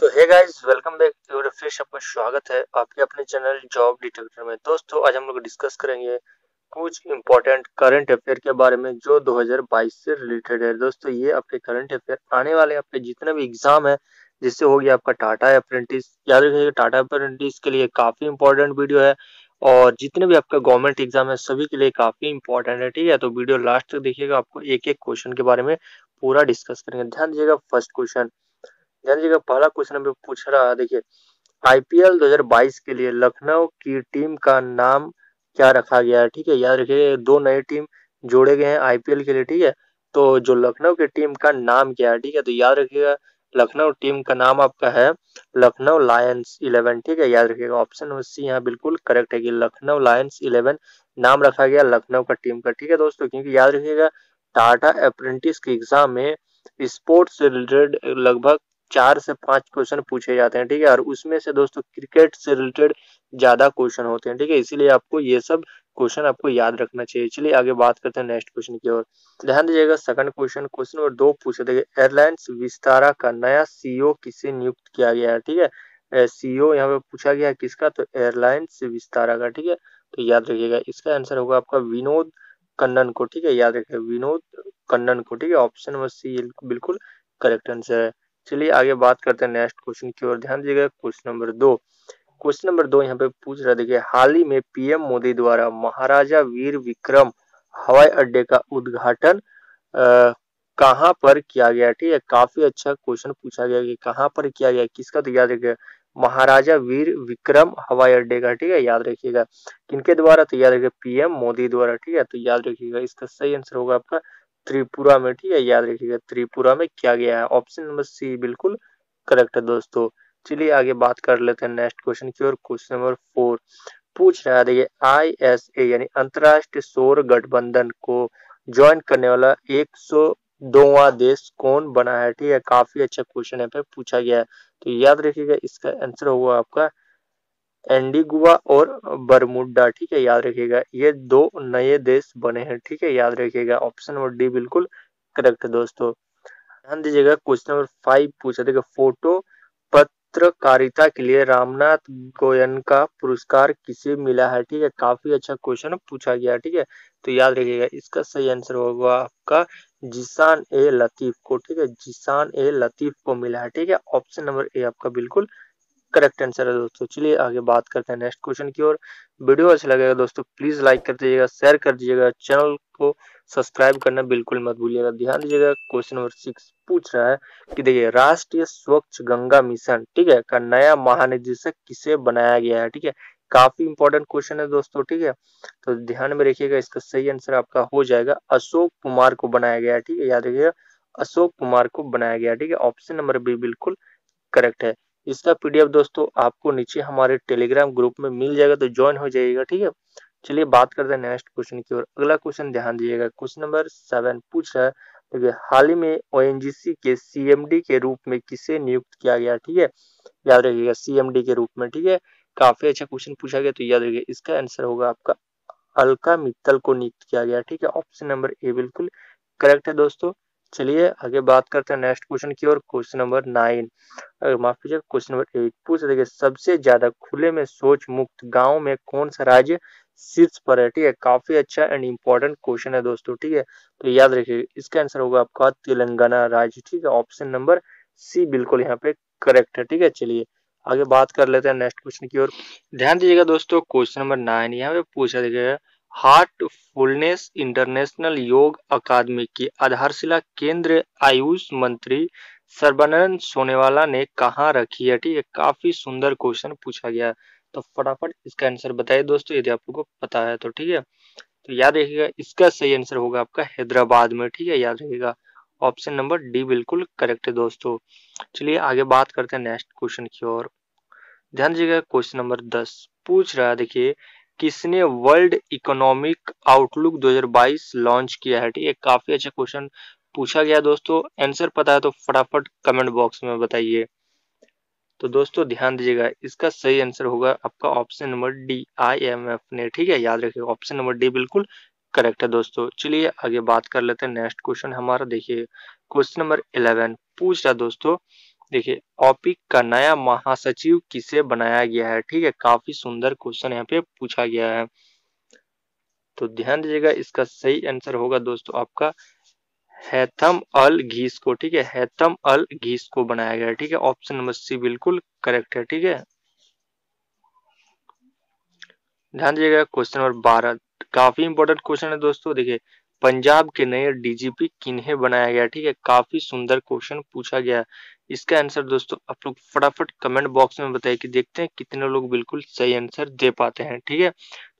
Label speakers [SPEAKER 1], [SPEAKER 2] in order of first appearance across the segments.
[SPEAKER 1] तो hey guys welcome back to fresh आपका स्वागत है आपके अपने चैनल जॉब डिटेक्टर में। दोस्तों, आज हम लोग डिस्कस करेंगे कुछ इंपॉर्टेंट करंट अफेयर के बारे में जो 2022 से रिलेटेड है। दोस्तों, ये आपके करंट अफेयर आने वाले आपके जितने भी एग्ज़ाम है, जिससे हो गया आपका टाटा अप्रेंटिस याद रखिएगा टाटा अप्रेंटिस के लिए काफ़ी इंपॉर्टेंट वीडियो है और जितने भी आपका गवर्नमेंट एग्ज़ाम है, सभी के लिए काफ़ी इंपॉर्टेंट है, ठीक है? तो वीडियो लास्ट तक देखिएगा, आपको एक एक क्वेश्चन के बारे में पूरा डिस्कस करेंगे। ध्यान दीजिएगा फ़र्स्ट क्वेश्चन ध्यान दीजिएगा पहला क्वेश्चन हमें पूछ रहा है, देखिए आईपीएल 2022 के लिए लखनऊ की टीम का नाम क्या रखा गया है? ठीक है, याद रखिए दो नए टीम जोड़े गए हैं आईपीएल के लिए, ठीक है? तो जो लखनऊ की टीम का नाम क्या है, ठीक है? तो याद रखिएगा, लखनऊ टीम का नाम आपका है लखनऊ लायंस इलेवन ठीक है? याद रखिएगा ऑप्शन सी यहाँ बिल्कुल करेक्ट है कि लखनऊ लायंस इलेवन नाम रखा गया लखनऊ का टीम का, ठीक है दोस्तों? क्योंकि याद रखिएगा टाटा अप्रेंटिस के एग्ज़ाम में स्पोर्ट्स से रिलेटेड लगभग चार से पाँच क्वेश्चन पूछे जाते हैं, ठीक है? और उसमें से दोस्तों क्रिकेट से रिलेटेड ज़्यादा क्वेश्चन होते हैं, ठीक है? इसीलिए आपको ये सब क्वेश्चन आपको याद रखना चाहिए। चलिए आगे बात करते हैं नेक्स्ट क्वेश्चन की ओर। ध्यान दीजिएगा सेकंड क्वेश्चन क्वेश्चन नंबर दो पूछे देखिए एयरलाइंस विस्तारा का नया सीईओ किसे नियुक्त किया गया है, ठीक है? सीईओ यहाँ पे पूछा गया किसका? तो एयरलाइंस विस्तारा का, ठीक है? तो याद रखिएगा, इसका आंसर होगा आपका विनोद कन्नन को, ठीक है? याद रखिएगा, विनोद कन्नन को, ठीक है? ऑप्शन नंबर सी बिल्कुल करेक्ट आंसर है। चलिए आगे बात करते हैं नेक्स्ट क्वेश्चन की ओर। ध्यान दीजिएगा क्वेश्चन नंबर दो। क्वेश्चन नंबर दो यहाँ पे पूछ रहा देखिए, हाल ही में पीएम मोदी द्वारा महाराजा वीर विक्रम हवाई अड्डे का उद्घाटन कहाँ पर किया गया? ठीक है, काफ़ी अच्छा क्वेश्चन पूछा गया कि कहाँ पर किया गया, किसका? तो याद रखिएगा, महाराजा वीर विक्रम हवाई अड्डे का, ठीक है, याद रखिएगा। किनके द्वारा? तो याद रखिएगा पीएम मोदी द्वारा, ठीक है तो याद रखिएगा, इसका सही आंसर होगा आपका त्रिपुरा में, ठीक है? याद रखिएगा, त्रिपुरा में किया गया है? ऑप्शन नंबर सी बिल्कुल करेक्ट है दोस्तों। चलिए आगे बात कर लेते हैं नेक्स्ट क्वेश्चन की और क्वेश्चन नंबर फोर पूछ रहा है, देखिए आई एस ए यानी अंतरराष्ट्रीय सौर गठबंधन को ज्वाइन करने वाला एक सौ देश कौन बना है? ठीक है, काफ़ी अच्छा क्वेश्चन है पे पूछा गया है। तो याद रखिएगा, इसका आंसर होगा आपका एंडीगुआ और बरमुडा, ठीक है, याद रखिएगा। ये दो नए देश बने हैं, ठीक है, याद रखिएगा। ऑप्शन नंबर डी बिल्कुल करेक्ट है दोस्तों। ध्यान दीजिएगा, क्वेश्चन नंबर फाइव पूछा देखिए फ़ोटो पत्रकारिता के लिए रामनाथ गोयन का पुरस्कार किसे मिला है? ठीक है, काफ़ी अच्छा क्वेश्चन पूछा गया, ठीक है। तो याद रखिएगा, इसका सही आंसर होगा आपका जिसान ए लतीफ को, ठीक है, जिसान ए लतीफ को मिला है, ठीक है। ऑप्शन नंबर ए आपका बिल्कुल करेक्ट आंसर है दोस्तों। चलिए आगे बात करते हैं नेक्स्ट क्वेश्चन की ओर। वीडियो अच्छा लगेगा दोस्तों प्लीज़ लाइक कर दीजिएगा शेयर कर दीजिएगा चैनल को सब्सक्राइब करना बिल्कुल मत भूलिएगा। ध्यान दीजिएगा क्वेश्चन नंबर सिक्स पूछ रहा है कि देखिए, राष्ट्रीय स्वच्छ गंगा मिशन, ठीक है, का नया महानिदेशक किसे बनाया गया है, ठीक है? काफ़ी इंपॉर्टेंट क्वेश्चन है दोस्तों, ठीक है? तो ध्यान में रखिएगा, इसका सही आंसर आपका हो जाएगा, अशोक कुमार को बनाया गया है, ठीक है? याद रखिएगा, अशोक कुमार को बनाया गया ठीक है? ऑप्शन नंबर बी बिल्कुल करेक्ट है। इसका पीडीएफ दोस्तों आपको नीचे हमारे टेलीग्राम ग्रुप में मिल जाएगा तो ज्वाइन हो जाएगा ठीक है? चलिए बात करते हैं नेक्स्ट क्वेश्चन की ओर। अगला क्वेश्चन ध्यान दीजिएगा। क्वेश्चन नंबर सेवन पूछ रहा है, देखिए, हाल ही में ओएनजीसी के सीएमडी के रूप में किसे नियुक्त किया गया, ठीक है? याद रखिएगा सीएमडी के रूप में, ठीक है? काफ़ी अच्छा क्वेश्चन पूछा गया तो याद रखिए, इसका आंसर होगा आपका, अलका मित्तल को नियुक्त किया गया, ठीक है? ऑप्शन नंबर ए बिल्कुल करेक्ट है दोस्तों। चलिए आगे बात करते हैं नेक्स्ट क्वेश्चन की ओर क्वेश्चन नंबर नाइन माफ़ कीजिए क्वेश्चन नंबर एट पूछ देखिए सबसे ज़्यादा खुले में सोच मुक्त गाँव में कौन सा राज्य शीर्ष पर है? ठीक है, काफ़ी अच्छा एंड इम्पोर्टेंट क्वेश्चन है दोस्तों, ठीक है? तो याद रखिए, इसका आंसर होगा आपका तेलंगाना राज्य, ठीक है? ऑप्शन नंबर सी बिल्कुल यहाँ पे करेक्ट है, ठीक है? चलिए आगे बात कर लेते हैं नेक्स्ट क्वेश्चन की ओर. ध्यान दीजिएगा दोस्तों क्वेश्चन नंबर नाइन यहाँ पे पूछा देखिएगा हार्टफुलनेस इंटरनेशनल योग अकादमी की आधारशिला केंद्र आयुष मंत्री सर्बानंद सोनेवाला ने कहा रखी है, ठीक है? काफ़ी सुंदर क्वेश्चन पूछा गया तो फटाफट इसका आंसर बताइए दोस्तों, यदि आपको पता है तो ठीक है? तो याद रखिएगा, इसका सही आंसर होगा आपका हैदराबाद में, ठीक है? याद रखिएगा। ऑप्शन नंबर डी बिल्कुल करेक्ट है दोस्तों। चलिए आगे बात करते हैं नेक्स्ट क्वेश्चन की ओर। ध्यान दीजिएगा क्वेश्चन नंबर दस पूछ रहा है, देखिए किसने वर्ल्ड इकोनॉमिक आउटलुक 2022 लॉन्च किया है? ठीक है, काफ़ी अच्छा क्वेश्चन पूछा गया दोस्तों। आंसर पता है तो फटाफट कमेंट बॉक्स में बताइए। तो दोस्तों, ध्यान दीजिएगा, इसका सही आंसर होगा आपका option number D I M F ने। ठीक है, याद रखिएगा, ऑप्शन नंबर डी बिल्कुल करेक्ट है दोस्तों। चलिए, आगे बात कर लेते हैं। नेक्स्ट क्वेश्चन हमारा, देखिए, क्वेश्चन नंबर इलेवन पूछ रहा दोस्तों देखिए ऑपिक का नया महासचिव किसे बनाया गया है? ठीक है, काफ़ी सुंदर क्वेश्चन यहाँ पे पूछा गया है। तो ध्यान दीजिएगा, इसका सही आंसर होगा दोस्तों आपका। हैथम अल घीस को, ठीक है, हैथम अल घीस को बनाया गया है, ठीक है। ऑप्शन नंबर सी बिल्कुल करेक्ट है, ठीक है। ध्यान दीजिएगा क्वेश्चन नंबर बारह। काफ़ी इंपॉर्टेंट क्वेश्चन है दोस्तों, देखिए पंजाब के नए डीजीपी किन्हें बनाया गया, ठीक है? काफ़ी सुंदर क्वेश्चन पूछा गया इसका आंसर दोस्तों, आप लोग फटाफट कमेंट बॉक्स में बताइए कि देखते हैं कितने लोग बिल्कुल सही आंसर दे पाते हैं, ठीक है?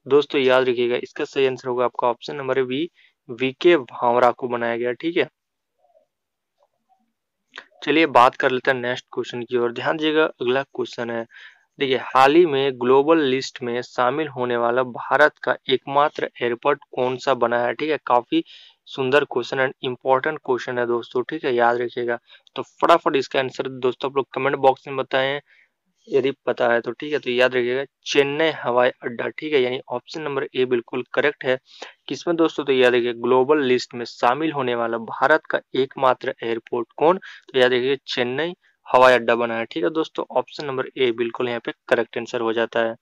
[SPEAKER 1] दोस्तों, याद रखिएगा, इसका सही आंसर होगा आपका option number B VK Bhavra को बनाया गया, ठीक है? चलिए, बात कर लेते हैं नेक्स्ट क्वेश्चन की ओर। ध्यान दीजिएगा, अगला क्वेश्चन है देखिए, हाल ही में ग्लोबल लिस्ट में शामिल होने वाला भारत का एकमात्र एयरपोर्ट कौन सा बना है? ठीक है, काफ़ी सुंदर क्वेश्चन एंड इंपॉर्टेंट क्वेश्चन है दोस्तों, ठीक है, याद रखिएगा। तो फटाफट इसका आंसर दोस्तों आप लोग कमेंट बॉक्स में बताएँ, यदि पता है तो ठीक है तो याद रखिएगा, चेन्नई हवाई अड्डा, ठीक है, यानी ऑप्शन नंबर ए बिल्कुल करेक्ट है। किसमें दोस्तों तो याद रखिए ग्लोबल लिस्ट में शामिल होने वाला भारत का एकमात्र एयरपोर्ट कौन? तो याद रखिए चेन्नई हवाई अड्डा बना है, ठीक है दोस्तों? ऑप्शन नंबर ए बिल्कुल यहाँ पे करेक्ट आंसर हो जाता है।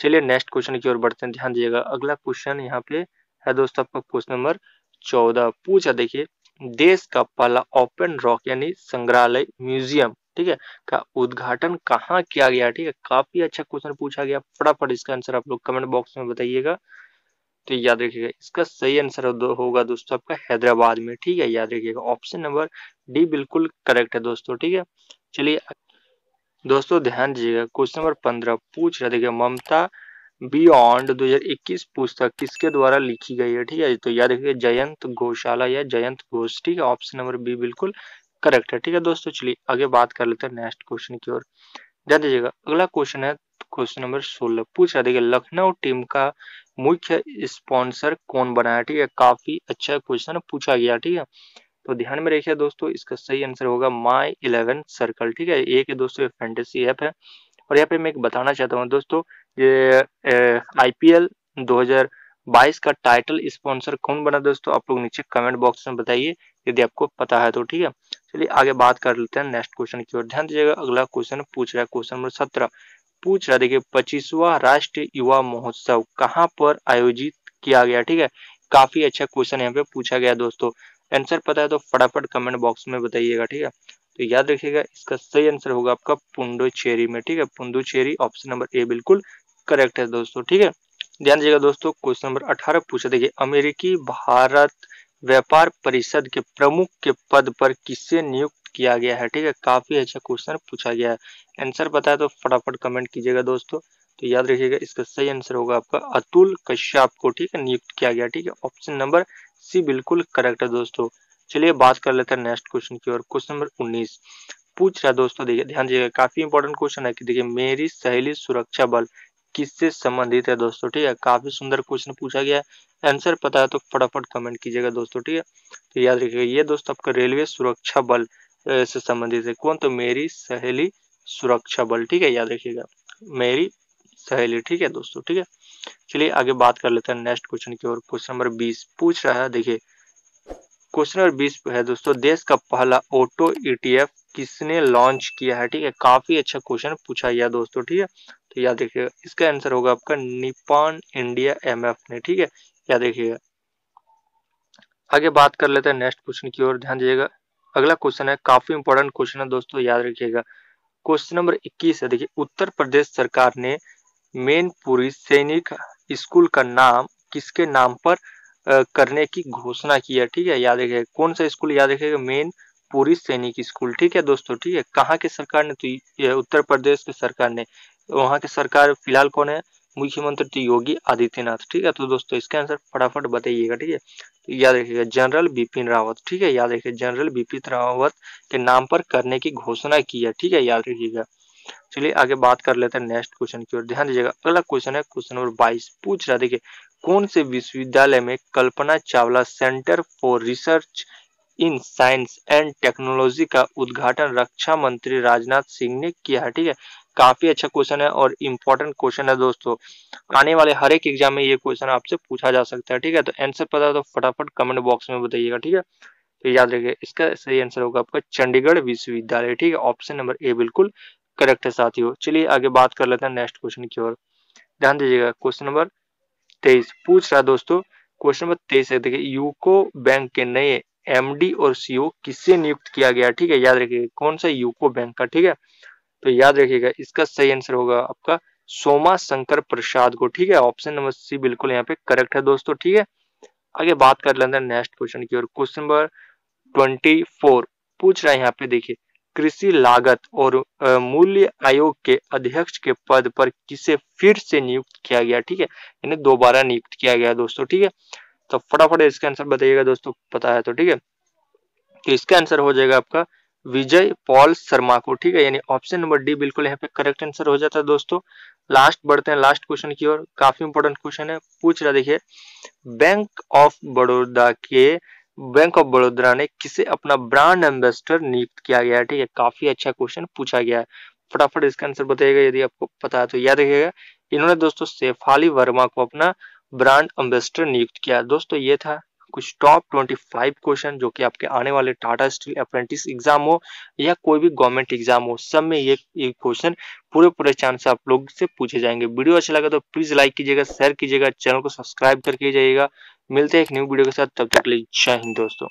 [SPEAKER 1] चलिए नेक्स्ट क्वेश्चन की ओर बढ़ते हैं, ध्यान दीजिएगा। अगला क्वेश्चन यहाँ पे है दोस्तों आपका क्वेश्चन नंबर चौदह। पूछा, देखिए, देश का पहला ओपन रॉक यानी संग्रहालय म्यूज़ियम ठीक है, का उद्घाटन कहाँ किया गया, ठीक है? काफ़ी अच्छा क्वेश्चन पूछा गया। फटाफट इसका आंसर आप लोग कमेंट बॉक्स में बताइएगा। तो याद रखिएगा, इसका सही आंसर होगा दोस्तों आपका हैदराबाद में, ठीक है? याद रखिएगा ऑप्शन नंबर डी बिल्कुल करेक्ट है दोस्तों, ठीक है? चलिए, दोस्तों ध्यान दीजिएगा क्वेश्चन नंबर पंद्रह पूछ रहा देखिए, ममता बियॉन्ड 2021 पुस्तक किसके द्वारा लिखी गई है, ठीक है? तो याद रखिए जयंत गौशाला या जयंत घोष, ठीक है? ऑप्शन नंबर बी बिल्कुल करेक्ट है, ठीक है दोस्तों? चलिए, आगे बात कर लेते हैं नेक्स्ट क्वेश्चन की ओर। ध्यान दीजिएगा, अगला क्वेश्चन है क्वेश्चन नंबर सोलह, पूछ देखिए, लखनऊ टीम का मुख्य स्पॉन्सर कौन बनाया ठीक है, काफ़ी अच्छा क्वेश्चन पूछा गया, ठीक है। तो ध्यान में रखिए दोस्तों, इसका सही आंसर होगा माई इलेवन सर्कल, ठीक है। एक दोस्तों फैंटेसी ऐप है। और यहाँ पे मैं एक बताना चाहता हूँ दोस्तों, ये आईपीएल 2022 का टाइटल स्पॉन्सर कौन बना दोस्तों, आप लोग नीचे कमेंट बॉक्स में बताइए, यदि आपको पता है तो ठीक है। चलिए आगे बात कर लेते हैं नेक्स्ट क्वेश्चन की ओर। ध्यान दीजिएगा, अगला क्वेश्चन पूछ रहा है क्वेश्चन नंबर सत्रह। पूछ देखिए, पच्चीसवा राष्ट्रीय युवा महोत्सव कहाँ पर आयोजित किया गया? ठीक है, काफ़ी अच्छा क्वेश्चन यहाँ पे पूछा गया दोस्तों। आंसर पता है तो फटाफट कमेंट बॉक्स में बताइएगा, ठीक है? तो याद रखिएगा, इसका सही आंसर होगा आपका पुंडुचेरी में, ठीक है? पुंडुचेरी ऑप्शन नंबर ए बिल्कुल करेक्ट है दोस्तों, ठीक है? ध्यान दीजिएगा दोस्तों क्वेश्चन नंबर अठारह पूछा देखिए, अमेरिकी भारत व्यापार परिषद के प्रमुख के पद पर किसे नियुक्त किया गया है, ठीक है? काफ़ी अच्छा क्वेश्चन पूछा गया है। आंसर पता है तो फटाफट कमेंट कीजिएगा दोस्तों। तो याद रखिएगा, इसका सही आंसर होगा आपका अतुल कश्यप को, ठीक है, नियुक्त किया गया, ठीक है? ऑप्शन नंबर सी बिल्कुल करेक्ट है दोस्तों। चलिए बात कर लेते हैं नेक्स्ट क्वेश्चन की ओर क्वेश्चन नंबर उन्नीस। पूछ रहा है दोस्तों, देखिए, ध्यान दीजिएगा, काफ़ी इंपॉर्टेंट क्वेश्चन है कि देखिए, मेरी सहेली सुरक्षा बल किससे संबंधित है दोस्तों, ठीक है? काफ़ी सुंदर क्वेश्चन पूछा गया है। आंसर पता है तो फटाफट कमेंट कीजिएगा दोस्तों, ठीक है? तो याद रखिएगा, ये दोस्तों आपका रेलवे सुरक्षा बल से संबंधित है। कौन? तो मेरी सहेली सुरक्षा बल, ठीक है? याद रखिएगा। मेरी सहेली, ठीक है दोस्तों? ठीक है? चलिए आगे बात कर लेते हैं नेक्स्ट क्वेश्चन की ओर। क्वेश्चन नंबर बीस पूछ रहा है, देखिए। क्वेश्चन नंबर बीस है दोस्तों, देश का पहला ऑटो ईटीएफ किसने लॉन्च किया है? ठीक है? काफ़ी अच्छा क्वेश्चन पूछा गया दोस्तों, ठीक है? तो याद रखिएगा, इसका आंसर होगा आपका निपान इंडिया एमएफ ने, ठीक है? याद रखिएगा। आगे बात कर लेते हैं नेक्स्ट क्वेश्चन की ओर। ध्यान दीजिएगा अगला क्वेश्चन है, काफ़ी इंपॉर्टेंट क्वेश्चन है दोस्तों, याद रखिएगा। क्वेश्चन नंबर 21 है, देखिए, उत्तर प्रदेश सरकार ने मेनपुरी सैनिक स्कूल का नाम किसके नाम पर करने की घोषणा की है? ठीक है, याद रखिएगा, कौन सा स्कूल याद रखिएगा? मेन पूरी सैनिक स्कूल, ठीक है दोस्तों, ठीक है। कहाँ के सरकार ने तो उत्तर प्रदेश की सरकार ने, वहाँ की सरकार फ़िलहाल कौन है? मुख्यमंत्री योगी आदित्यनाथ, ठीक है? तो दोस्तों, इसका आंसर फटाफट बताइएगा, ठीक है? तो याद रखिएगा जनरल बिपिन रावत, ठीक है? याद रखिए जनरल बिपिन रावत के नाम पर करने की घोषणा की है, ठीक है? याद रखिएगा। चलिए, आगे बात कर लेते हैं नेक्स्ट क्वेश्चन की ओर। ध्यान दीजिएगा, अगला क्वेश्चन है क्वेश्चन नंबर बाईस। पूछ रहा देखिए, कौन से विश्वविद्यालय में Kalpana Chawla centre for research in science and technology का उद्घाटन रक्षा मंत्री राजनाथ सिंह ने किया है, ठीक है? काफ़ी अच्छा क्वेश्चन है और इम्पोर्टेंट क्वेश्चन है दोस्तों। आने वाले हर एक एग्ज़ाम में ये क्वेश्चन आपसे पूछा जा सकता है, ठीक है? तो आंसर पता तो फटाफट कमेंट बॉक्स में बताइएगा, ठीक है? तो याद रखिए, इसका सही आंसर होगा आपका चंडीगढ़ विश्वविद्यालय, ठीक है? ऑप्शन नंबर ए बिल्कुल करेक्ट है साथियों। चलिए आगे बात कर लेते हैं नेक्स्ट क्वेश्चन की ओर। ध्यान दीजिएगा क्वेश्चन नंबर तेईस। पूछ रहा दोस्तों क्वेश्चन नंबर तेईस है। देखिए, यूको बैंक के नए एमडी और सीओ किससे नियुक्त किया गया, ठीक है? याद रखिएगा कौन सा यूको बैंक का, ठीक है? तो याद रखिएगा, इसका सही आंसर होगा आपका सोमा शंकर प्रसाद को, ठीक है? ऑप्शन नंबर सी बिल्कुल यहाँ पे करेक्ट है दोस्तों, ठीक है? आगे बात कर लेते हैं नेक्स्ट क्वेश्चन की ओर। क्वेश्चन नंबर ट्वेंटी फोर पूछ रहा है यहाँ पे, देखिए, कृषि लागत और मूल्य आयोग के अध्यक्ष के पद पर किसे फिर से नियुक्त किया गया, ठीक है? यानी दोबारा नियुक्त किया गया दोस्तों, ठीक है? तो फटाफट इसका आंसर बताइएगा दोस्तों, पता है तो ठीक है? तो इसका आंसर हो जाएगा आपका विजय पॉल शर्मा को, ठीक है? यानी ऑप्शन नंबर डी बिल्कुल यहाँ पे करेक्ट आंसर हो जाता है दोस्तों। लास्ट बढ़ते हैं लास्ट क्वेश्चन की ओर। काफ़ी इंपोर्टेंट क्वेश्चन है। पूछ रहा देखिए बैंक ऑफ़ बड़ौदा के बैंक ऑफ़ बड़ोदरा ने किसे अपना ब्रांड एम्बेसडर नियुक्त किया गया है? ठीक है, काफ़ी अच्छा क्वेश्चन पूछा गया है। फटाफट इसका आंसर बताइएगा, यदि आपको पता है तो याद रखिएगा। इन्होंने दोस्तों, शेफाली वर्मा को अपना ब्रांड एम्बेसडर नियुक्त किया। दोस्तों, ये था कुछ टॉप 25 क्वेश्चन जो कि आपके आने वाले टाटा स्टील अप्रेंटिस एग्ज़ाम हो या कोई भी गवर्नमेंट एग्ज़ाम हो, सब में ये क्वेश्चन पूरे पूरे चांस आप लोग से पूछे जाएँगे। वीडियो अच्छा लगा तो प्लीज़ लाइक कीजिएगा शेयर कीजिएगा चैनल को सब्सक्राइब करके जाइएगा। मिलते हैं एक न्यू वीडियो के साथ, तब तक लिए जय हिंद दोस्तों।